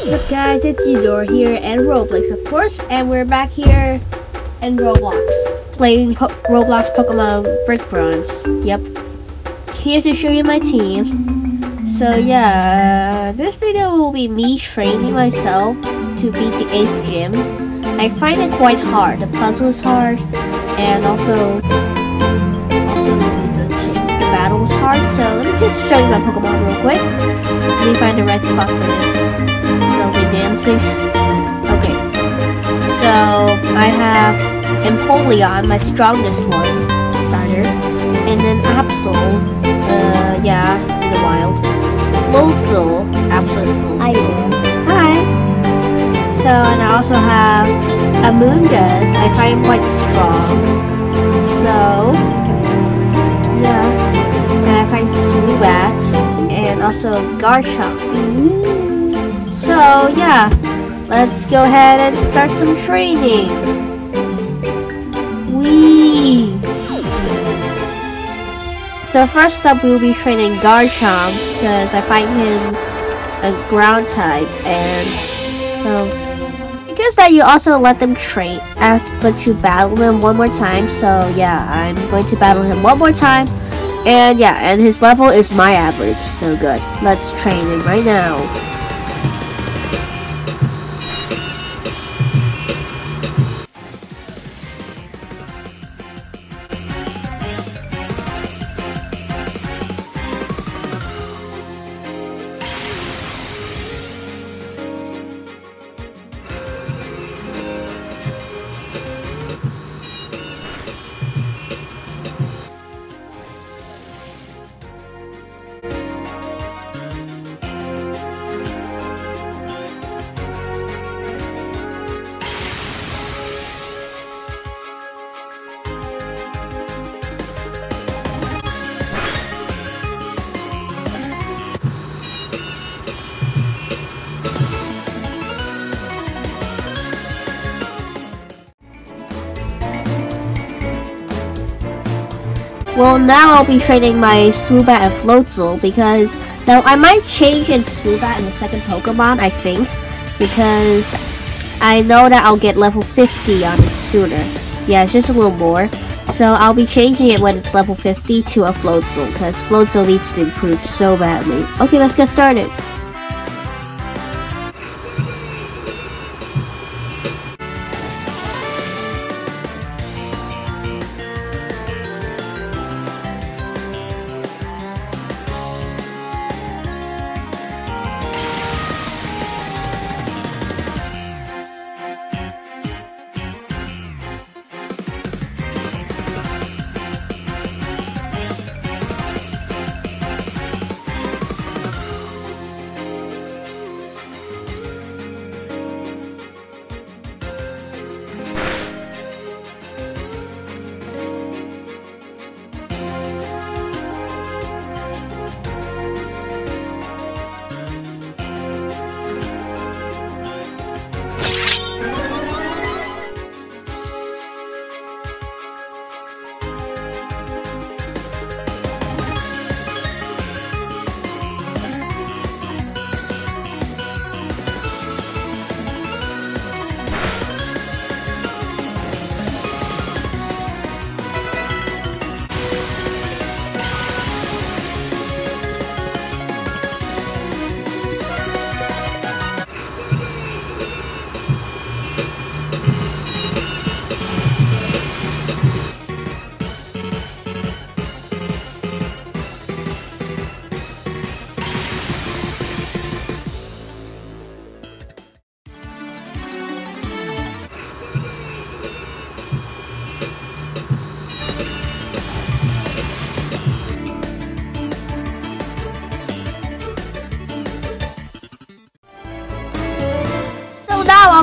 What's up guys, it's Eudora here and Roblox of course and we're back here in Roblox playing po Roblox Pokemon Brick Bronze. Yep. Here to show you my team. So yeah, this video will be me training myself to beat the 8th gym. I find it quite hard. The puzzle is hard and also, also the, the battle is hard. So let me just show you my Pokemon real quick. Let me find the right spot for this dancing. Okay. So I have Empoleon, my strongest one, starter. And then Absol, uh, yeah, in the wild. Floatzel, absolutely. Hi Hi. So, and I also have Amoonguss. I find him quite strong. So, yeah. And I find Swoobat and also Garchomp. Mm -hmm. So yeah, let's go ahead and start some training. Wee. So first up, we'll be training Garchomp because I find him a ground type, and so because that you also let them train, I let you battle him one more time. So yeah, I'm going to battle him one more time. And yeah, and his level is my average, so good. Let's train him right now. Well, now I'll be training my Swoobat and Floatzel because now I might change in Swoobat in the second Pokemon, I think, because I know that I'll get level 50 on it sooner. Yeah, it's just a little more. So I'll be changing it when it's level 50 to a Floatzel because Floatzel needs to improve so badly. Okay, let's get started.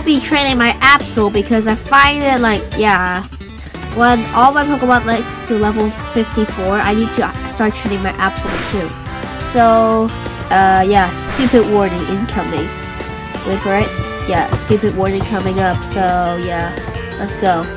Be training my Absol because I find it like, yeah, when all my Pokemon gets to level 54, I need to start training my Absol too. So, uh, yeah, stupid warning incoming. Wait for it. Yeah, stupid warning coming up. So, yeah, let's go.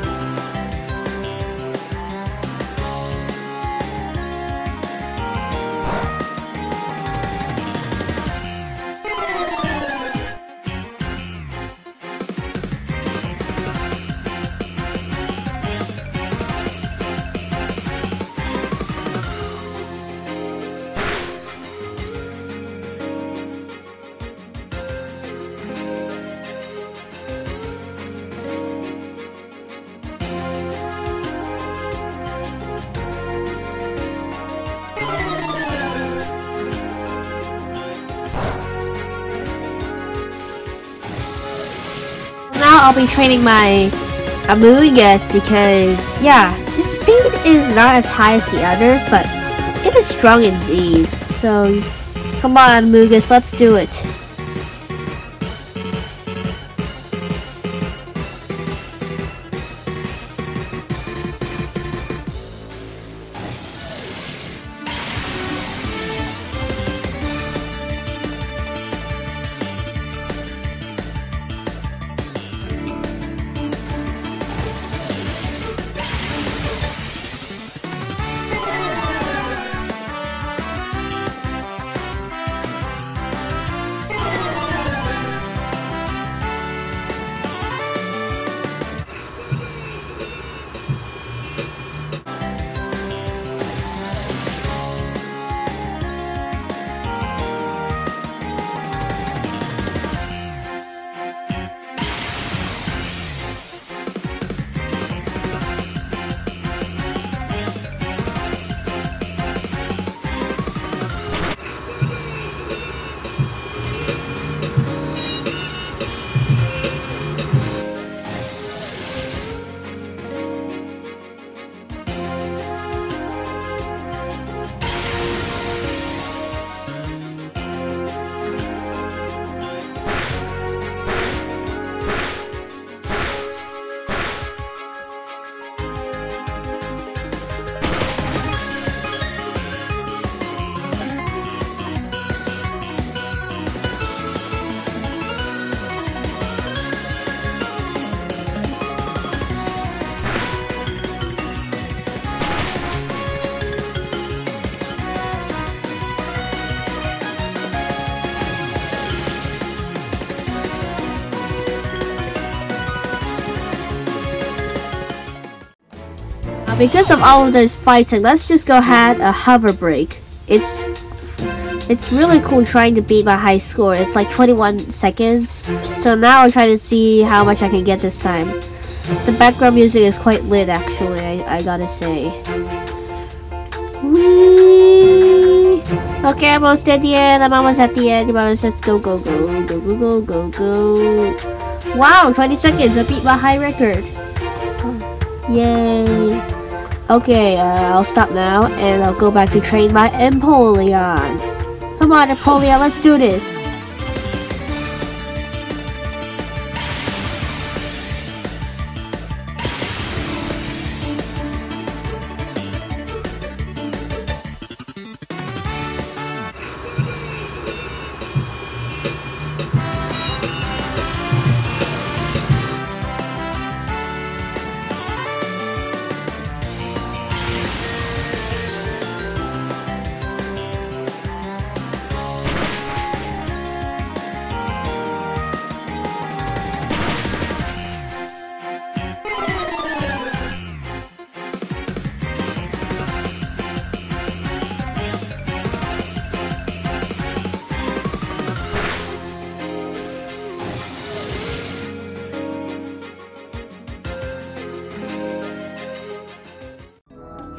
I'll be training my Amoonguss because, yeah, his speed is not as high as the others, but it is strong indeed. So, come on Amoonguss, let's do it. Because of all of this fighting, let's just go ahead a hover break. It's it's really cool trying to beat my high score. It's like 21 seconds. So now I'll try to see how much I can get this time. The background music is quite lit actually, I, I gotta say. Whee! Okay, I'm almost at the end. I'm almost at the end. Let's go, go, go, go, go, go, go, go. Wow, 20 seconds. I beat my high record. Yay. Okay, uh, I'll stop now, and I'll go back to train my Empoleon. Come on, Empoleon, let's do this.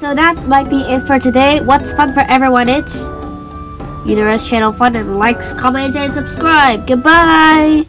So that might be it for today. What's fun for everyone It's Eudora's Channel Fun and likes, comments, and subscribe. Goodbye!